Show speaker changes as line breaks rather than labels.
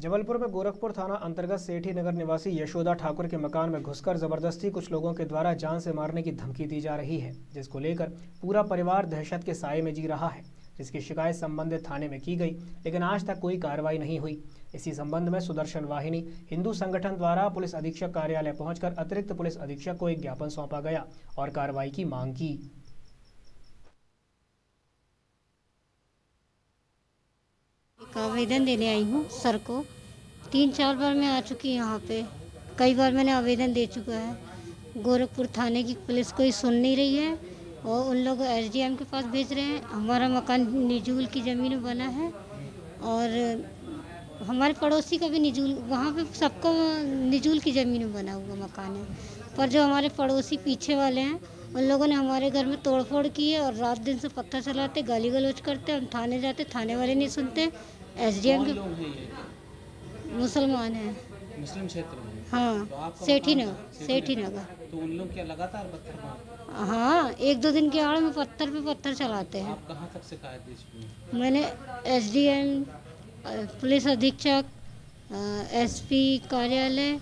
जबलपुर में गोरखपुर थाना अंतर्गत सेठी नगर निवासी यशोदा ठाकुर के मकान में घुसकर ज़बरदस्ती कुछ लोगों के द्वारा जान से मारने की धमकी दी जा रही है, जिसको लेकर पूरा परिवार दहशत के साए में जी रहा है। जिसकी शिकायत संबंधित थाने में की गई, लेकिन आज तक कोई कार्रवाई नहीं हुई। इसी संबंध में सुदर्शन वाहिनी हिंदू संगठन द्वारा पुलिस अधीक्षक कार्यालय पहुंचकर अतिरिक्त पुलिस अधीक्षक को एक ज्ञापन सौंपा गया और कार्रवाई की मांग की।
एक आवेदन देने आई हूँ सर को। तीन चार बार मैं आ चुकी यहाँ पे। कई बार मैंने आवेदन दे चुका है। गोरखपुर थाने की पुलिस कोई सुन नहीं रही है और उन लोग एस के पास भेज रहे हैं। हमारा मकान निजूल की ज़मीन में बना है और हमारे पड़ोसी का भी निजूल, वहाँ पे सबका निजूल की ज़मीन में बना हुआ मकान है। पर जो हमारे पड़ोसी पीछे वाले हैं उन लोगों ने हमारे घर में तोड़फोड़ की है और रात दिन से पत्थर चलाते गाली गलौज करते हम थाने जाते थाने वाले नहीं सुनते। एस के
हैं ये?
मुसलमान हैं।
मुस्लिम क्षेत्र में? तो
हाँ
आपका
सेठी नगर सेठी नगर।
तो उन लोग क्या लगातार पत्थर
हाँ एक दो दिन के आड़ में पत्थर पे पत्थर चलाते हैं।
आप कहाँ तक शिकायत दे
मैंने एसडीएम पुलिस अधीक्षक एसपी कार्यालय